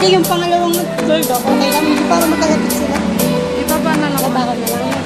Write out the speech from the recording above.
Hindi yung pangalawang bulldog, okay lang. Hindi Para magkalapit sila. Ibaba na lang. Baba na lang.